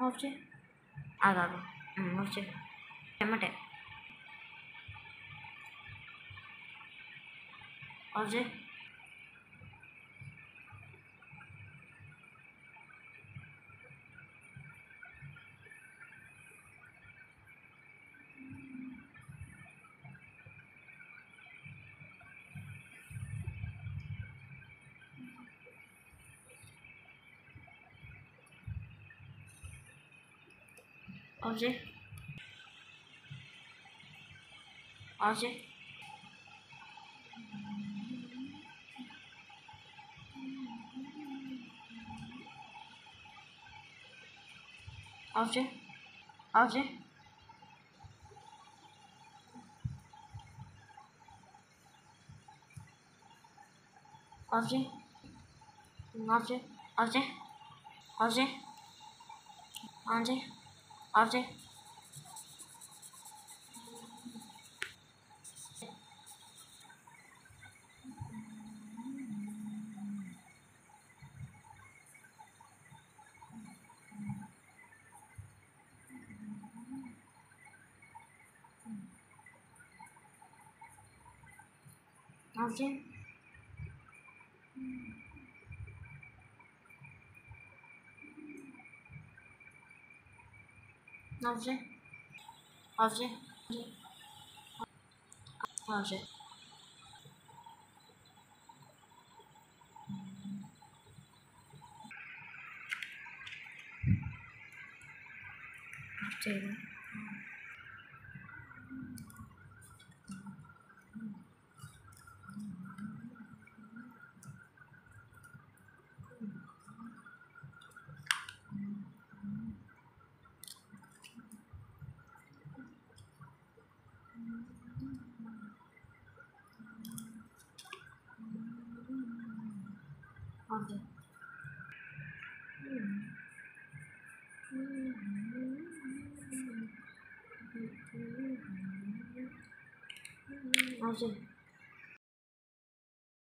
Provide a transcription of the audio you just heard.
Of છે આગળ આગળ ઓફ છે એમ માટે. ઓફ છે और से और से और से और से और से और से और से और से और से after after Avcı. Avcı. Avcı. Avcı. Avcı. 맞아. 맞아.